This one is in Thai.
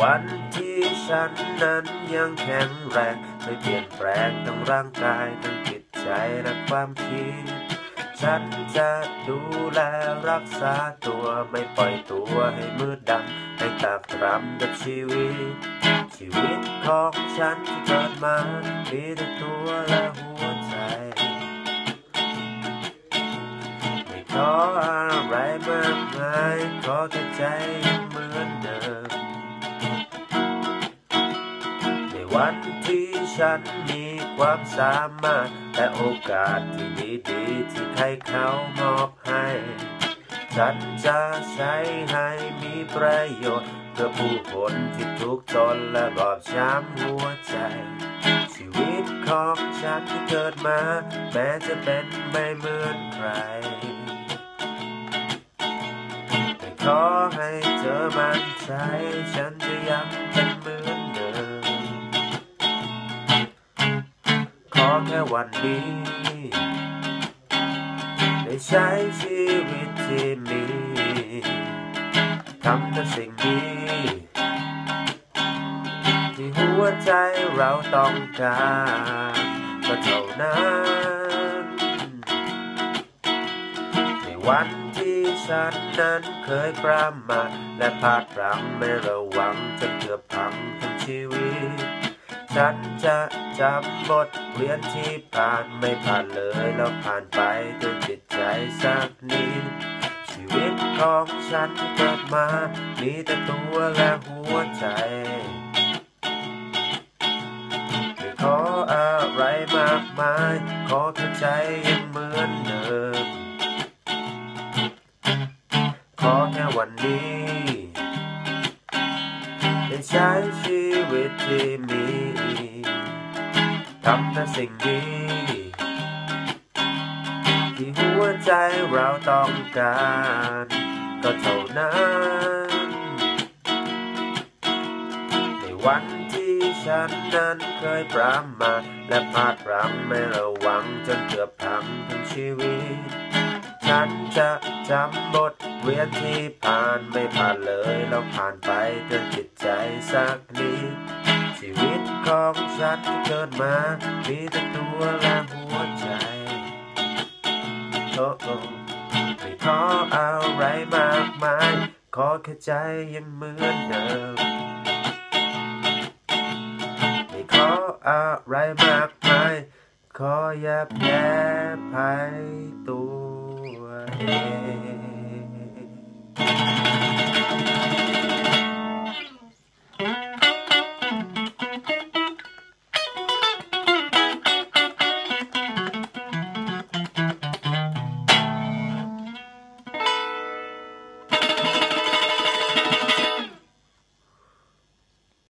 วันที่ฉันนั้นยังแข็งแรงไม่เปลี่ยนแปลงทั้งร่างกายทั้งจิตใจและความคิด ฉันจะดูแลรักษาตัวไม่ปล่อยตัวให้มืดดำให้ตากตรำกับชีวิต ชีวิตของฉันที่เกิดมามีแต่ตัวและหัวใจ ไม่ขออะไรมากมายขอแค่ใจเหมือนเดิม วันที่ฉันมีความสามารถ และโอกาสที่ดีๆที่ใครเขามอบให้ ฉันจะใช้ให้มีประโยชน์ เพื่อผู้คนที่ทุกข์จนและบอบช้ำหัวใจ ชีวิตของฉันที่เกิดมา แม้จะเป็นไม่เหมือนใครแต่ขอให้เธอมั่นใจฉัน วันนี้ ได้ใช้ชีวิตที่มีทำแต่สิ่งดี ที่หัวใจเราต้องการก็เท่านั้น ในวันที่ฉันนั้นเคยประมาทและพลาดพลั้งไม่ระวังจนเกือบพังทั้งชีวิต ฉันจะจำบทเรียนที่ผ่านไม่ผ่านเลยแล้วผ่านไปด้วยจิตใจสักนิดชีวิตของฉันที่เกิดมา มีแต่ตัวและหัวใจไม่ขออะไรมากมาย ขอแค่ใจยังเหมือนเดิม ขอแค่วันนี้ได้ใช้ชีวิตที่มีำแต่สิ่งดี ที่หัวใจเราต้องการ ก็เท่านั้น ในวันที่ฉันนั้นเคยประมาทและพลาดพลั้งไม่ระวังจนเกือบพังทั้งชีวิต ฉันจะจำบทเรียนที่ผ่านไม่ผ่านเลยแล้วผ่านไปจนจิตใจสักนิด ชีวิตของฉันที่เกิดมา มีแต่ตัวและหัวใจโอ้โอ้ไม่ขออะไรมากมาย ขอแค่ใจยังเหมือนเดิม ไม่ขออะไรมากมาย ขออย่าแพ้ภัยตัวเอง